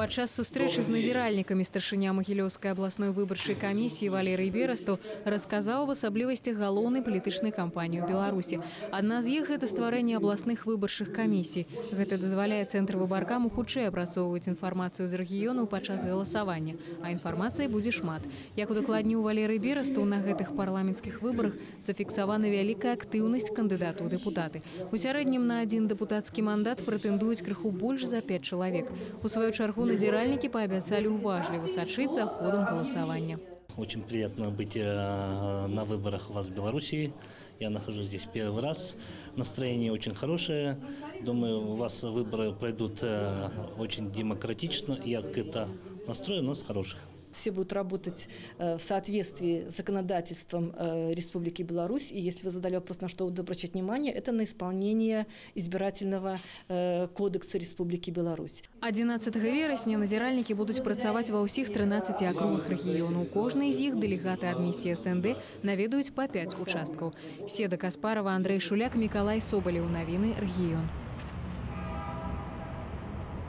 Падчас сустрэчы з назіральнікамі старшыня магілёўскай абласной выбарчай камісіі Валерый Берасту расказаў аб асаблівасцях галоўнай палітычнай кампаніі ў Беларусі. Адна з іх гэта стварэнне абласных выбарчых камісій. Гэта дазваляе цэнтр выбаркаму хутчэй апрацоўваць інфармацыю з рэгіёнаў падчас галасавання, а інфармацыі будзе шмат. Як удакладніў Валерый Берасту, на гэтых парламенцкіх выбарах зафіксавана вялікая актыўнасць кандыдату ў дэпутаты. У сярэднім на адзін дэпутацкі мандат прэтэндуюць крыху больш за 5 чалавек. У сваю чаргу назіральнікі паабяцалі уважліва сачыць за ходам галасавання. Очень приятно быть э, на выборах у вас в Белоруссии. Я нахожусь здесь первый раз. Настроение очень хорошее. Думаю, у вас выборы пройдут э, очень демократично и открыто. Настрой у нас хороший. все будут работать э, в соответствии с законодательством э, Республики Беларусь. И если вы задали вопрос, на что обращать внимание, это на исполнение избирательного э, кодекса Республики Беларусь. 11 верасня назіральнікі будуць працаваць ва ўсіх 13 акругах рэгіёну. У кожнай з іх дэлегаты адмісіі СНД наведаюць па 5 участкаў. Седа Каспарова, Андрей Шуляк, Миколай Соболев. Навіны рэгіён.